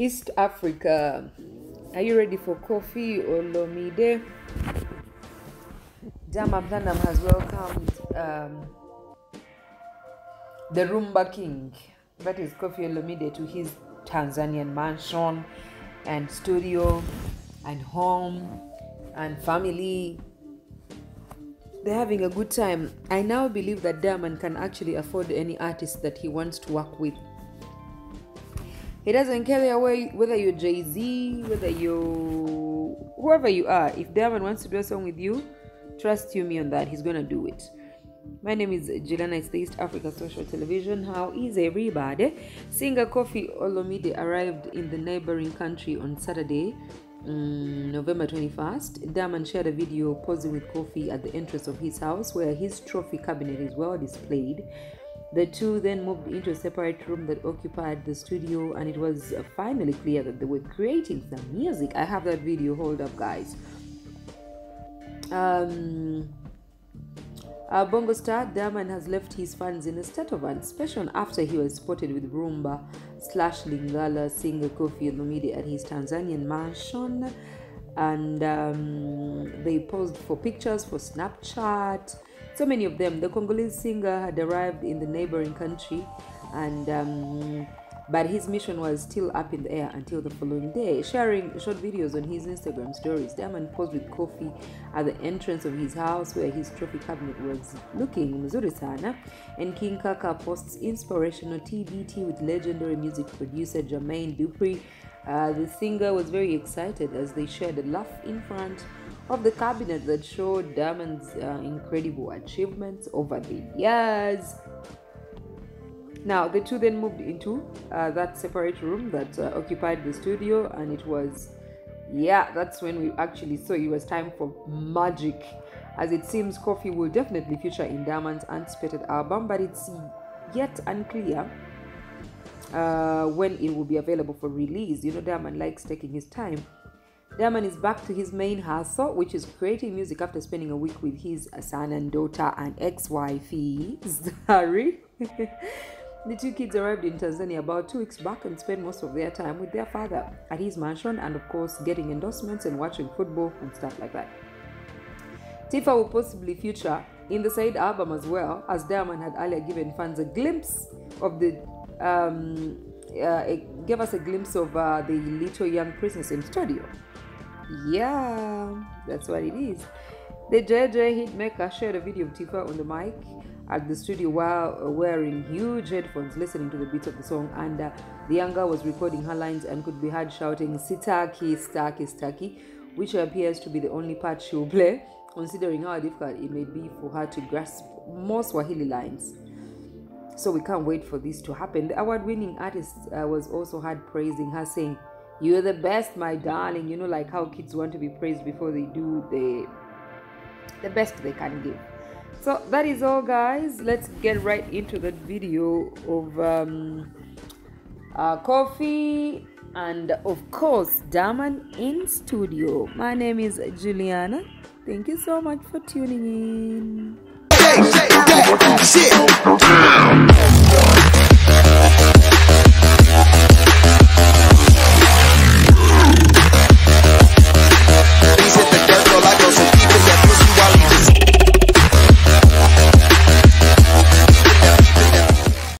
East Africa. Are you ready for Kofi Olomide? Diamond Platnumz has welcomed um, the Rumba King, that is Kofi Olomide, to his Tanzanian mansion and studio and home and family. They're having a good time. I now believe that Diamond can actually afford any artist that he wants to work with. He doesn't care whether you're Jay Z, whether you're whoever you are. If Diamond wants to do a song with you, trust you me on that. He's gonna do it. My name is Juliana. It's the East Africa Social Television. How is everybody? Singer Kofi Olomide arrived in the neighboring country on Saturday, um, November 21st. Diamond shared a video posing with Kofi at the entrance of his house, where his trophy cabinet is well displayed. The two then moved into a separate room that occupied the studio, and it was finally clear that they were creating some music. I have that video. Hold up, guys. Um, uh, Bongo star Diamond has left his fans in a state of anticipation after he was spotted with Rumba slash Lingala singer Kofi Olomide at his Tanzanian mansion, and um, they posed for pictures for Snapchat so many of them. The Congolese singer had arrived in the neighboring country, and um, but his mission was still up in the air until the following day. Sharing short videos on his Instagram stories, Diamond posed with Kofi at the entrance of his house where his trophy cabinet was looking mzuri sana. And King Kaka posts inspirational TBT with legendary music producer Jermaine Dupri. Uh, the singer was very excited as they shared a laugh in front of the cabinet that showed Diamond's uh, incredible achievements over the years. Now, the two then moved into uh, that separate room that uh, occupied the studio, and it was, yeah, that's when we actually saw it was time for magic. As it seems, Kofi will definitely feature in Diamond's anticipated album, but it's yet unclear uh, when it will be available for release. You know, Diamond likes taking his time. Diamond is back to his main hustle, which is creating music after spending a week with his son and daughter and ex-wife. Sorry. the two kids arrived in Tanzania about two weeks back and spent most of their time with their father at his mansion and, of course, getting endorsements and watching football and stuff like that. Tiffah will possibly feature in the side album as well, as Diamond had earlier given fans a glimpse of the um, uh, gave us a glimpse of uh, the little young princess in studio. Yeah, that's what it is. The Jeje hitmaker shared a video of Tiffah on the mic at the studio while wearing huge headphones listening to the beats of the song. And uh, the young girl was recording her lines and could be heard shouting sitaki staki staki which appears to be the only part she will play considering how difficult it may be for her to grasp more swahili lines. So we can't wait for this to happen. The award-winning artist uh, was also heard praising her saying you're the best my darling. You know like how kids want to be praised before they do the the best they can give. So that is all guys. Let's get right into that video of um, uh, Kofi and of course Diamond in studio. My name is Juliana. Thank you so much for tuning in